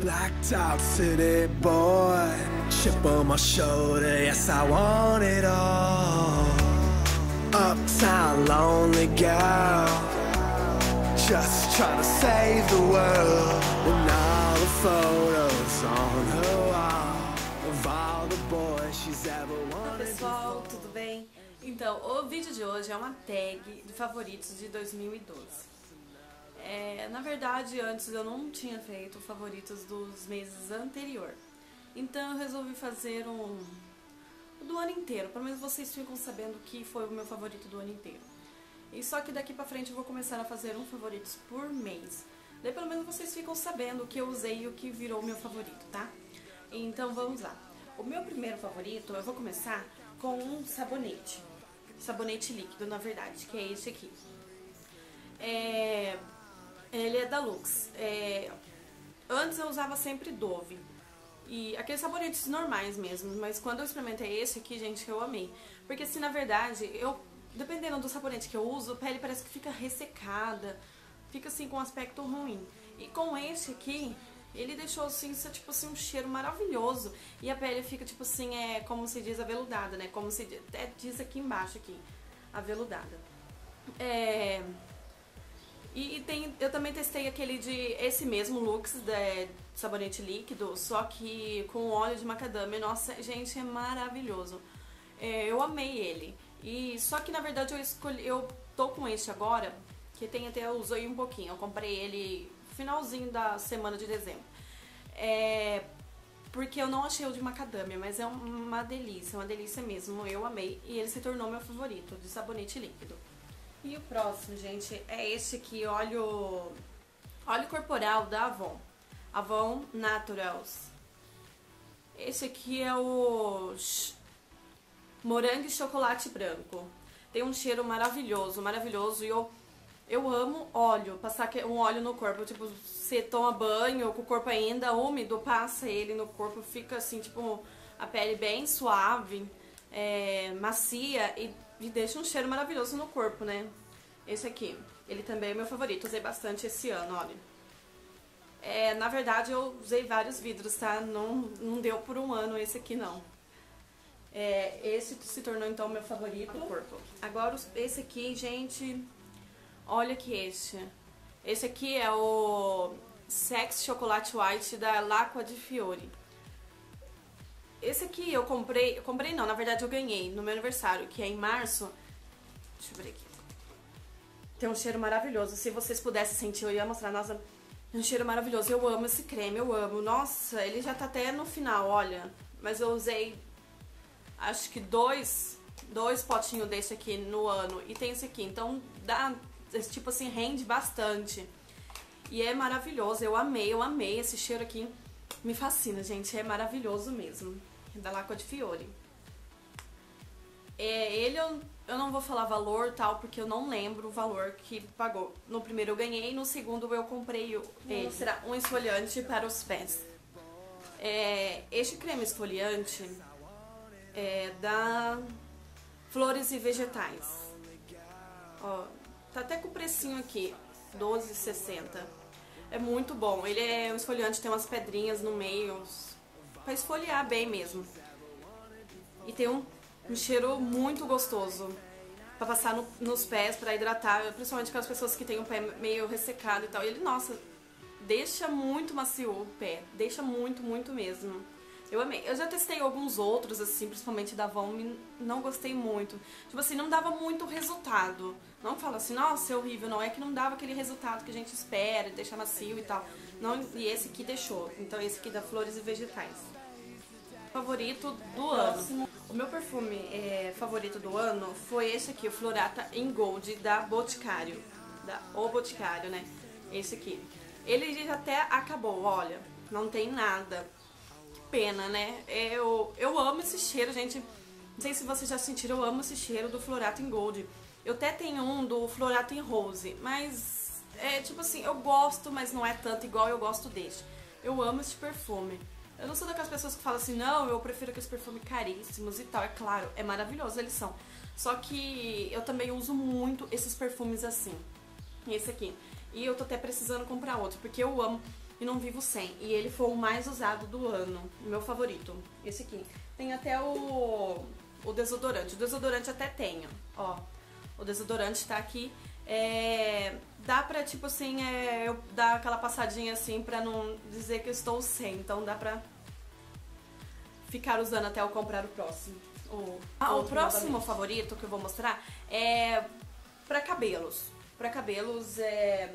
Blacked out city boy, chip on my shoulder, yes I want it all. Uptown lonely girl, just trying to save the world. And all the photos on her wall of all the boys she's ever wanted. Pessoal, tudo bem? Então, o vídeo de hoje é uma tag de favoritos de 2012. É, na verdade, antes eu não tinha feito favoritos dos meses anterior. Então eu resolvi fazer um do ano inteiro, pelo menos vocês ficam sabendo que foi o meu favorito do ano inteiro. E só que daqui pra frente eu vou começar a fazer um favoritos por mês. Daí pelo menos vocês ficam sabendo o que eu usei e o que virou meu favorito, tá? Então vamos lá. O meu primeiro favorito, eu vou começar com um sabonete. Sabonete líquido, na verdade, que é esse aqui. É, ele é da Lux. É, antes eu usava sempre Dove. E aqueles sabonetes normais mesmo. Mas quando eu experimentei esse aqui, gente, eu amei. Porque assim, na verdade, eu. Dependendo do sabonete que eu uso, a pele parece que fica ressecada. Fica assim com um aspecto ruim. E com esse aqui, ele deixou assim, tipo assim, um cheiro maravilhoso. E a pele fica, tipo assim, é como se diz aveludada, né? Como se até diz aqui embaixo aqui. Aveludada. É. E, e, tem, eu também testei aquele de esse mesmo Lux de sabonete líquido, só que com óleo de macadâmia. Nossa, gente, é maravilhoso. É, eu amei ele. E só que na verdade eu escolhi, eu tô com este agora, que tem até eu usei um pouquinho. Eu comprei ele finalzinho da semana de dezembro. É, porque eu não achei o de macadâmia, mas é uma delícia, uma delícia mesmo. Eu amei e ele se tornou meu favorito de sabonete líquido. E o próximo, gente, é esse aqui, óleo, óleo corporal da Avon. Avon Naturals. Esse aqui é o morango e chocolate branco. Tem um cheiro maravilhoso, maravilhoso. E eu, eu amo óleo, passar um óleo no corpo. Tipo, você toma banho com o corpo ainda úmido, passa ele no corpo, fica assim, tipo, a pele bem suave, é, macia e, e deixa um cheiro maravilhoso no corpo, né? Esse aqui, ele também é meu favorito, usei bastante esse ano, olha. É, na verdade eu usei vários vidros, tá? Não, não deu por um ano esse aqui não. É, esse se tornou então meu favorito no corpo. Agora esse aqui, gente, olha que este. Esse aqui é o Sex Chocolate White da L'Aqua di Fiore. Esse aqui eu comprei, eu comprei não, na verdade eu ganhei no meu aniversário, que é em março. Deixa eu ver aqui. Tem um cheiro maravilhoso. Se vocês pudessem sentir, eu ia mostrar. Nossa, um cheiro maravilhoso. Eu amo esse creme, eu amo. Nossa, ele já tá até no final, olha. Mas eu usei, acho que dois, dois potinhos desse aqui no ano. E tem esse aqui. Então, dá, tipo assim, rende bastante. E é maravilhoso. Eu amei, eu amei esse cheiro aqui. Me fascina, gente. É maravilhoso mesmo. Da Lacqua de Fiore. É, ele eu, eu não vou falar valor tal, porque eu não lembro o valor que pagou. No primeiro eu ganhei, no segundo eu comprei o, ele. Será um esfoliante para os pés. É, este creme esfoliante é da Flores e Vegetais. Ó, tá até com o precinho aqui, 12,60. É muito bom. Ele é um esfoliante, tem umas pedrinhas no meio, para esfoliar bem mesmo. E tem um um cheiro muito gostoso para passar no, nos pés, para hidratar, principalmente aquelas pessoas que têm o pé meio ressecado e tal. E ele, nossa, deixa muito macio o pé, deixa muito, muito mesmo. Eu amei. Eu já testei alguns outros, assim, principalmente da Avon, e não gostei muito. Tipo assim, não dava muito resultado. Não fala assim, nossa, é horrível. Não é que não dava aquele resultado que a gente espera, deixa macio e tal. Não, e esse aqui deixou. Então esse aqui da Flores e Vegetais. Favorito do ano. O meu perfume é, favorito do ano foi esse aqui, o Florata em Gold da Boticário. Da O Boticário, né? Esse aqui. Ele até acabou, olha. Não tem nada. Que pena, né? Eu, eu amo esse cheiro, gente. Não sei se vocês já sentiram, eu amo esse cheiro do Florata em Gold. Eu até tenho um do Florata em Rose, mas é tipo assim, eu gosto, mas não é tanto igual eu gosto deste. Eu amo esse perfume. Eu não sou daquelas pessoas que falam assim, não, eu prefiro aqueles perfumes caríssimos e tal. É claro, é maravilhoso, eles são. Só que eu também uso muito esses perfumes assim. Esse aqui. E eu tô até precisando comprar outro, porque eu amo. e não vivo sem. E ele foi o mais usado do ano, meu favorito. Esse aqui. Tem até o, o desodorante. O desodorante até tenho, ó. O desodorante tá aqui. É, dá pra, tipo assim, é, eu dar aquela passadinha assim pra não dizer que eu estou sem. Então dá pra ficar usando até eu comprar o próximo. O, ah, o próximo favorito que eu vou mostrar é pra cabelos. Pra cabelos, é...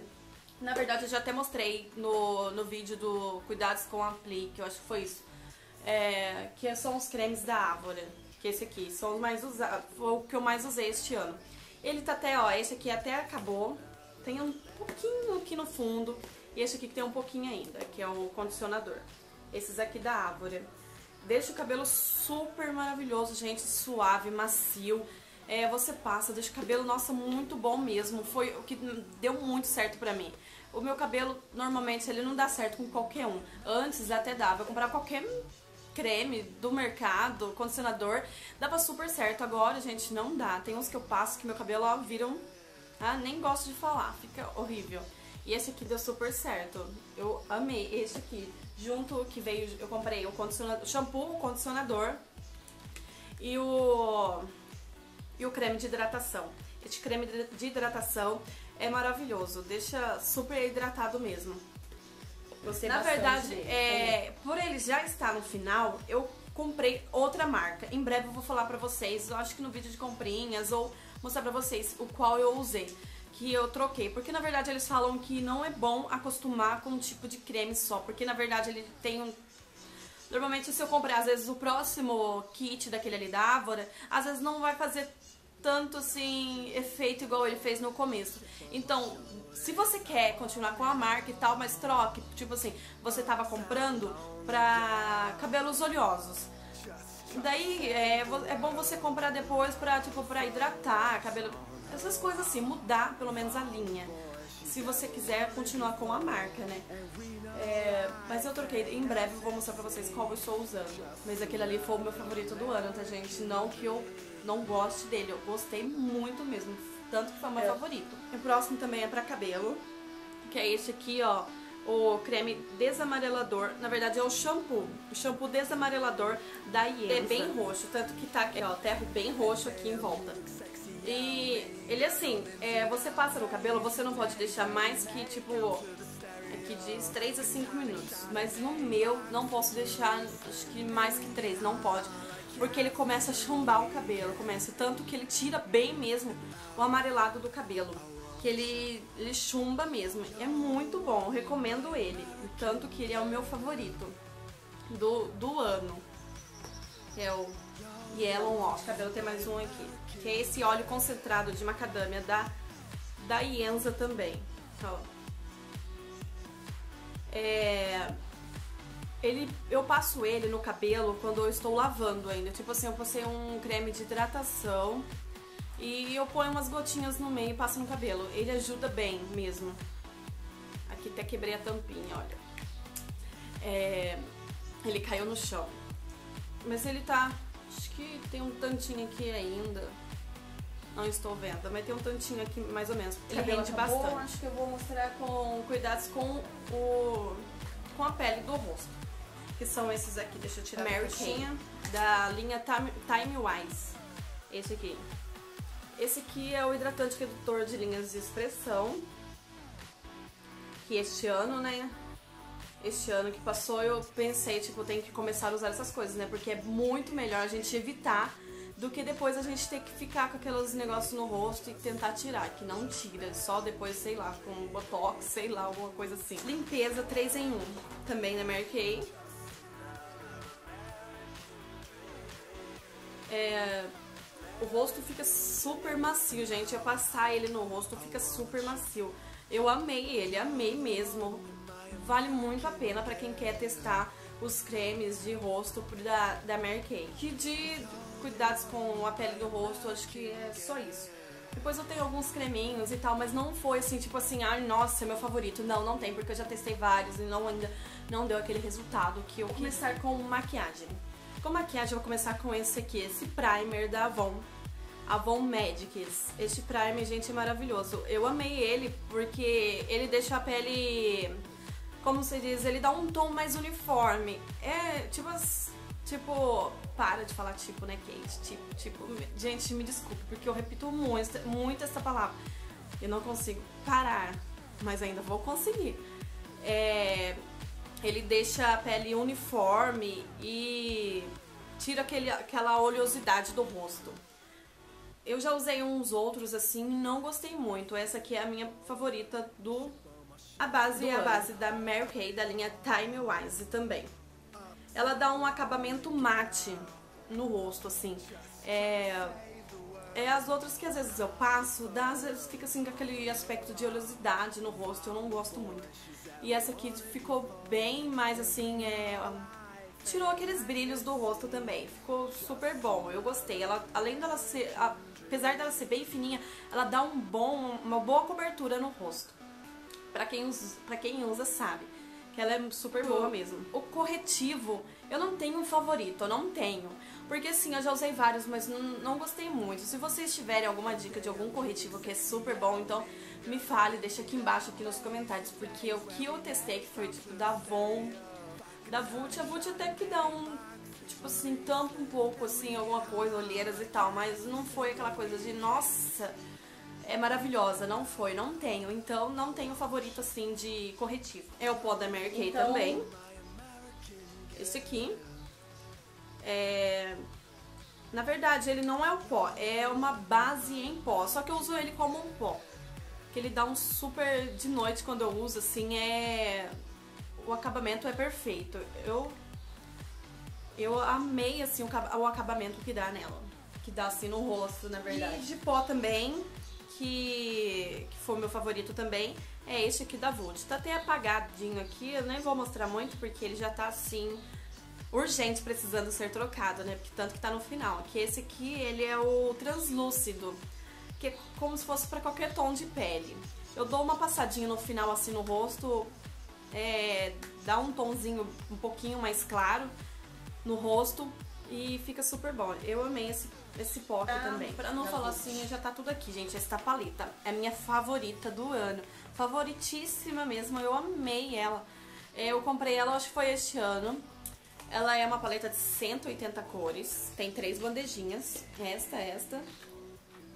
Na verdade, eu já até mostrei no, no vídeo do Cuidados com Aplique, eu acho que foi isso. É, que são os cremes da Ávora, que esse aqui, são os mais usados, o que eu mais usei este ano. Ele tá até, ó, esse aqui até acabou, tem um pouquinho aqui no fundo, e esse aqui que tem um pouquinho ainda, que é o condicionador. Esses aqui da Ávora. Deixa o cabelo super maravilhoso, gente, suave, macio. É, você passa, deixa o cabelo, nossa, muito bom mesmo. Foi o que deu muito certo pra mim. O meu cabelo, normalmente, ele não dá certo com qualquer um. Antes até dava, eu comprava qualquer creme do mercado, condicionador, dava super certo. Agora, gente, não dá. Tem uns que eu passo que meu cabelo, ó, viram... Ah, nem gosto de falar, fica horrível. E esse aqui deu super certo. Eu amei esse aqui. Junto que veio, eu comprei o condicionador, shampoo, o condicionador e o e o creme de hidratação. Este creme de hidratação é maravilhoso, deixa super hidratado mesmo. Gostei Na verdade, é, por ele já estar no final, eu comprei outra marca. Em breve eu vou falar pra vocês, eu acho que no vídeo de comprinhas ou mostrar pra vocês o qual eu usei. Que eu troquei, porque na verdade eles falam que não é bom acostumar com um tipo de creme só, porque na verdade ele tem um Normalmente se eu comprar às vezes o próximo kit daquele ali da Ávora, às vezes não vai fazer tanto assim efeito igual ele fez no começo. Então, se você quer continuar com a marca e tal, mas troque, tipo assim, você tava comprando pra cabelos oleosos. Daí é, é bom você comprar depois pra, tipo, pra hidratar, cabelo. Essas coisas assim, mudar pelo menos a linha. Se você quiser continuar com a marca, né? É, mas eu troquei, em breve eu vou mostrar pra vocês qual eu estou usando. Mas aquele ali foi o meu favorito do ano, tá, gente? Não que eu não goste dele. Eu gostei muito mesmo, tanto que foi meu é. favorito. O próximo também é pra cabelo, que é esse aqui, ó. O creme desamarelador, na verdade é o shampoo, o shampoo desamarelador da Ienza. É bem roxo, tanto que tá ó, terro bem roxo aqui em volta. E ele assim, é, você passa no cabelo, você não pode deixar mais que tipo que diz 3 a 5 minutos. Mas no meu não posso deixar acho que mais que 3, não pode. Porque ele começa a chumbar o cabelo, começa. Tanto que ele tira bem mesmo o amarelado do cabelo, que ele, ele chumba mesmo. É muito bom, recomendo ele, tanto que ele é o meu favorito do, do ano, é o Yellow Wash. Cabelo tem mais um aqui, que é esse óleo concentrado de macadâmia da, da Ienza também. Ó. É, ele, eu passo ele no cabelo quando eu estou lavando ainda. Tipo assim, eu passei um creme de hidratação e eu ponho umas gotinhas no meio e passo no cabelo. Ele ajuda bem mesmo. Aqui até quebrei a tampinha, olha. É, ele caiu no chão. Mas ele tá... Acho que tem um tantinho aqui ainda. Não estou vendo, mas tem um tantinho aqui mais ou menos. Ele rende bastante. Acho que eu vou mostrar com cuidados com o com a pele do rosto que são esses aqui. Deixa eu tirar Mary Kay, da linha Time, Time Wise. Esse aqui. Esse aqui é o hidratante redutor de linhas de expressão. Que este ano, né? Este ano que passou, eu pensei, tipo, tem que começar a usar essas coisas, né? Porque é muito melhor a gente evitar do que depois a gente ter que ficar com aqueles negócios no rosto e tentar tirar, que não tira, só depois, sei lá, com botox, sei lá, alguma coisa assim. Limpeza 3 em 1, também da Mary Kay. É, o rosto fica super macio, gente. Eu passar ele no rosto fica super macio. Eu amei ele, amei mesmo. Vale muito a pena para quem quer testar os cremes de rosto da, da Mary Kay. Que de cuidados com a pele do rosto, acho que é só isso. Depois eu tenho alguns creminhos e tal, mas não foi assim, tipo assim, ai, ah, nossa, é meu favorito. Não, não tem, porque eu já testei vários e não ainda não deu aquele resultado que eu vou começar com maquiagem. Com maquiagem eu vou começar com esse aqui, esse primer da Avon. Avon Magics. Este primer, gente, é maravilhoso. Eu amei ele porque ele deixa a pele como se diz, ele dá um tom mais uniforme. É, tipo, tipo, para de falar tipo, né, Kate? Tipo, tipo, gente, me desculpe, porque eu repito muito, muito essa palavra. Eu não consigo parar, mas ainda vou conseguir. É, ele deixa a pele uniforme e tira aquele, aquela oleosidade do rosto. Eu já usei uns outros assim e não gostei muito. Essa aqui é a minha favorita do... A base é a base da Mary Kay, da linha Time Wise também. Ela dá um acabamento mate no rosto, assim. É, é as outras que às vezes eu passo, dá, às vezes fica assim com aquele aspecto de oleosidade no rosto, eu não gosto muito. E essa aqui ficou bem mais assim, é, tirou aqueles brilhos do rosto também. Ficou super bom, eu gostei. Ela, além dela ser, apesar dela ser bem fininha, ela dá um bom, uma boa cobertura no rosto. Pra quem, usa, pra quem usa sabe que ela é super boa mesmo. O corretivo, eu não tenho um favorito, eu não tenho. Porque assim, eu já usei vários, mas não, não gostei muito. Se vocês tiverem alguma dica de algum corretivo que é super bom, então me fale, deixa aqui embaixo aqui nos comentários, porque o que eu testei que foi tipo da Avon, da Vult, a Vult até que dá um tipo assim, tampa um pouco assim alguma coisa, olheiras e tal, mas não foi aquela coisa de nossa, é maravilhosa, não foi, não tenho. Então não tenho favorito assim de corretivo. É o pó da Mary Kay então... também. Esse aqui. É... Na verdade, ele não é o pó, é uma base em pó, só que eu uso ele como um pó que ele dá um super de noite quando eu uso, assim, é o acabamento é perfeito. Eu eu amei assim o, o acabamento que dá nela, que dá assim no rosto, na verdade. E de pó também, que que foi meu favorito também, é este aqui da Wood. Tá até apagadinho aqui, eu nem vou mostrar muito porque ele já tá assim urgente precisando ser trocado, né? Porque tanto que tá no final. Que esse aqui, ele é o translúcido que é como se fosse para qualquer tom de pele. Eu dou uma passadinha no final assim no rosto, é, dá um tonzinho um pouquinho mais claro no rosto e fica super bom. Eu amei esse, esse pó ah, também. Pra não falar assim, já tá tudo aqui, gente. Essa paleta é a minha favorita do ano. Favoritíssima mesmo, eu amei ela. Eu comprei ela, acho que foi este ano. Ela é uma paleta de 180 cores, tem três bandejinhas, esta, esta,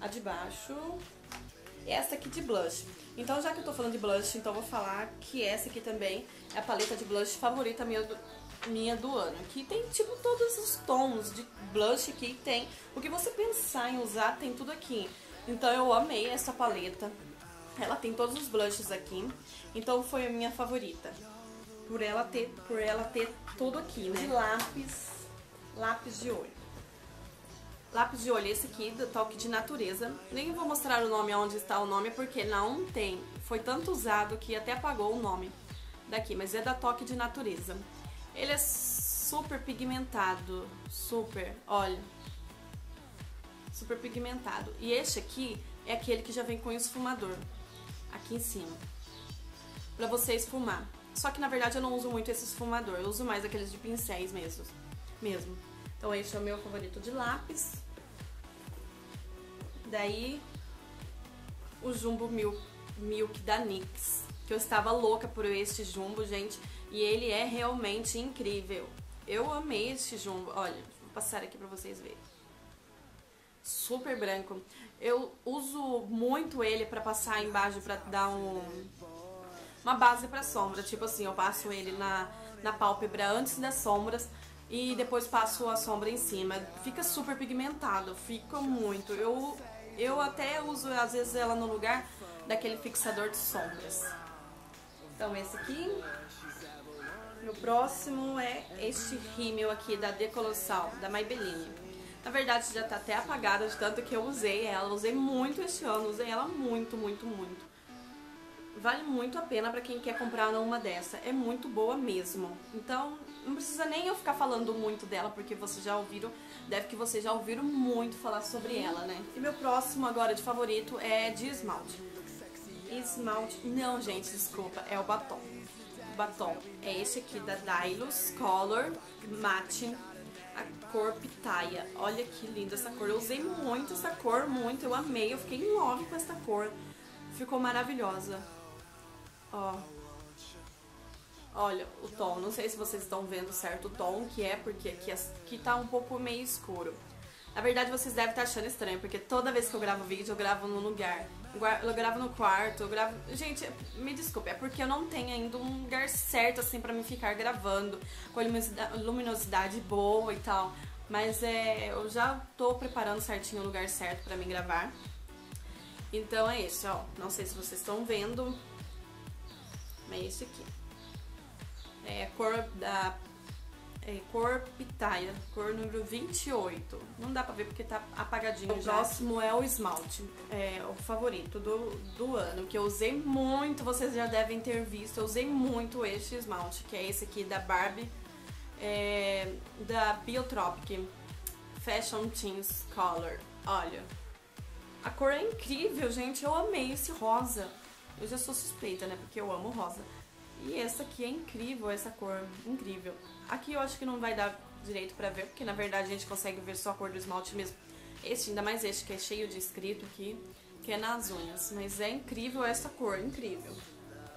a de baixo e essa aqui de blush. Então, já que eu tô falando de blush, então vou falar que essa aqui também é a paleta de blush favorita minha do, minha do ano. Que tem, tipo, todos os tons de blush que tem. O que você pensar em usar, tem tudo aqui. Então, eu amei essa paleta. Ela tem todos os blushes aqui. Então, foi a minha favorita. Por ela ter, por ela ter tudo aqui, né? De lápis, lápis de olho. Lápis de olho esse aqui, do Toque de Natureza. Nem vou mostrar o nome onde está o nome, porque não tem. Foi tanto usado que até apagou o nome daqui, mas é da Toque de Natureza. Ele é super pigmentado, super, olha. Super pigmentado. E este aqui é aquele que já vem com esfumador, aqui em cima. Pra você esfumar. Só que na verdade eu não uso muito esse esfumador, eu uso mais aqueles de pincéis mesmo. mesmo. Então esse é o meu favorito de lápis. Daí o Jumbo Milk, Milk da NYX, que eu estava louca por este Jumbo, gente, e ele é realmente incrível. Eu amei este Jumbo, olha, vou passar aqui pra vocês verem. Super branco. Eu uso muito ele pra passar embaixo, pra dar um, uma base pra sombra. Tipo assim, eu passo ele na, na pálpebra antes das sombras e depois passo a sombra em cima. Fica super pigmentado, fica muito. Eu, eu até uso às vezes ela no lugar daquele fixador de sombras. Então esse aqui. O próximo é este rímel aqui da Decolossal, da Maybelline. Na verdade já tá até apagada de tanto que eu usei ela. Usei muito este ano, usei ela muito, muito, muito. Vale muito a pena para quem quer comprar uma dessa. É muito boa mesmo. Então não precisa nem eu ficar falando muito dela, porque vocês já ouviram, deve que vocês já ouviram muito falar sobre ela, né? E meu próximo agora de favorito é de esmalte. Esmalte, não gente, desculpa, é o batom. Batom é esse aqui da Dylos Color Matte, a cor Pitaya. Olha que linda essa cor, eu usei muito essa cor, muito, eu amei, eu fiquei em love com essa cor. Ficou maravilhosa. Ó, Olha, o tom, não sei se vocês estão vendo certo o tom que é, porque aqui, aqui tá um pouco meio escuro. Na verdade, vocês devem estar achando estranho, porque toda vez que eu gravo vídeo, eu gravo num lugar. Eu gravo no quarto, eu gravo... Gente, me desculpe, é porque eu não tenho ainda um lugar certo, assim, pra me ficar gravando, com a luminosidade boa e tal. Mas é, eu já tô preparando certinho o lugar certo pra me gravar. Então é esse, ó. Não sei se vocês estão vendo, mas é esse aqui. É a cor da é, cor pitaia, cor número 28. Não dá pra ver porque tá apagadinho o já. O próximo é o esmalte, é o favorito do, do ano, que eu usei muito, vocês já devem ter visto. Eu usei muito este esmalte, que é esse aqui da Barbie, é, da Biotropic Fashion Teens Color. Olha, a cor é incrível, gente. Eu amei esse rosa. Eu já sou suspeita, né? Porque eu amo rosa. E essa aqui é incrível, essa cor, incrível. Aqui eu acho que não vai dar direito pra ver, porque na verdade a gente consegue ver só a cor do esmalte mesmo. Este, ainda mais este, que é cheio de escrito aqui, que é nas unhas. Mas é incrível essa cor, incrível.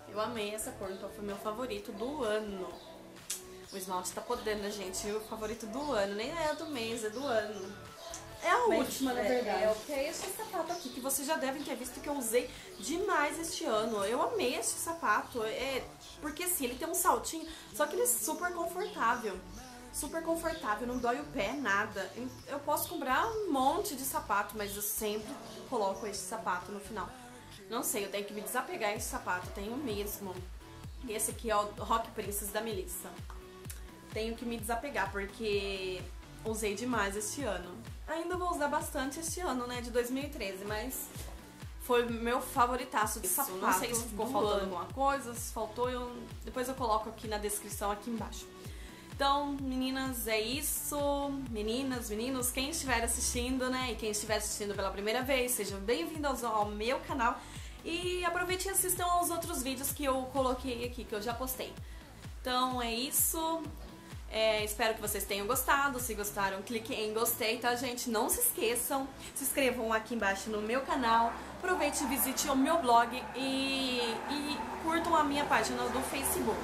Eu amei essa cor, então foi meu favorito do ano. O esmalte tá podendo, né, gente? O favorito do ano, nem é do mês, é do ano. É a Mas, última, na verdade. É, é o que é esse sapato aqui, que vocês já devem ter visto que eu usei demais este ano. Eu amei este sapato. É, porque assim, ele tem um saltinho, só que ele é super confortável. Super confortável, não dói o pé, nada. Eu posso comprar um monte de sapato, mas eu sempre coloco esse sapato no final. Não sei, eu tenho que me desapegar desse sapato, tenho mesmo. E esse aqui é o Rock Princess da Melissa. Tenho que me desapegar, porque usei demais este ano. Ainda vou usar bastante este ano, né, de 2013, mas foi meu favoritaço de sapato. Não sei se ficou faltando ano. alguma coisa, se faltou, eu... depois eu coloco aqui na descrição, aqui embaixo. Então, meninas, é isso. Meninas, meninos, quem estiver assistindo, né, e quem estiver assistindo pela primeira vez, sejam bem-vindos ao meu canal. E aproveite e assistam aos outros vídeos que eu coloquei aqui, que eu já postei. Então, é isso. É, espero que vocês tenham gostado. Se gostaram, clique em gostei, tá, gente? Não se esqueçam, se inscrevam aqui embaixo no meu canal. Aproveite e visite o meu blog e, e curtam a minha página do Facebook.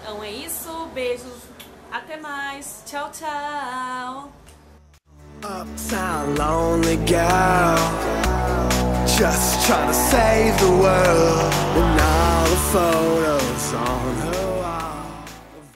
Então é isso, beijos, até mais, tchau, tchau! Lonely girl Just trying to save the world And all the